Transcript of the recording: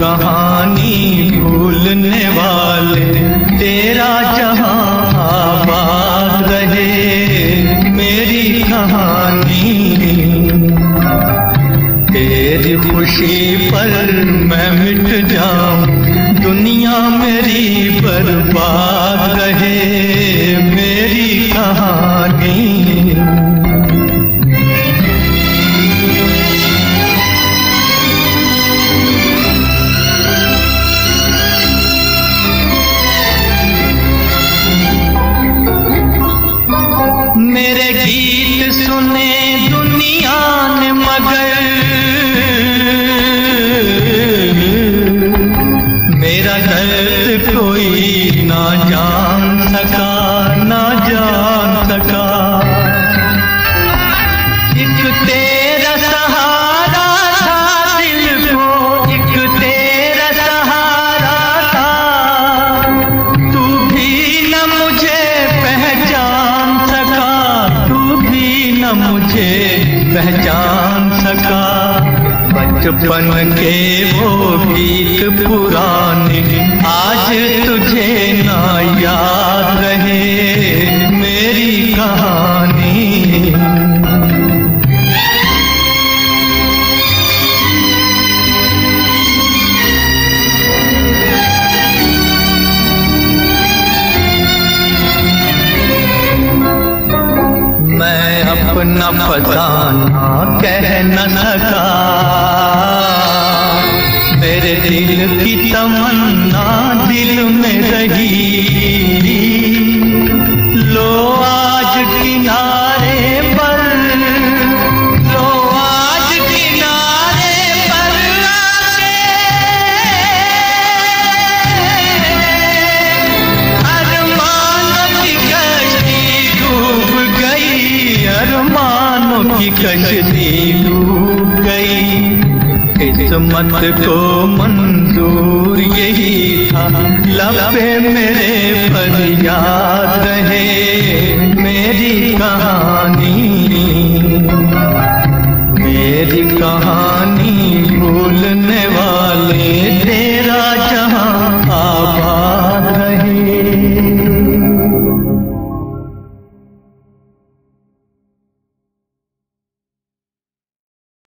कहानी भूलने वाले तेरा खुशी पर मैं मिट जाऊँ। दुनिया मेरी बर्बाद रहे। मेरी कहानी। मेरे गीत कोई ना जान सका, ना जान सका। एक तेरा सहारा था दिल को, एक तेरा सहारा था। तू भी न मुझे पहचान सका, तू भी न मुझे पहचान सका। बचपन के वो गीत पुराने अपना फसाना कह न सका। मेरे दिल की तमन्ना दिल में रही। अरमानों की कश्ती डूब गई। किस्मत को मंजूर यही था। लबे मेरे पर याद रहे।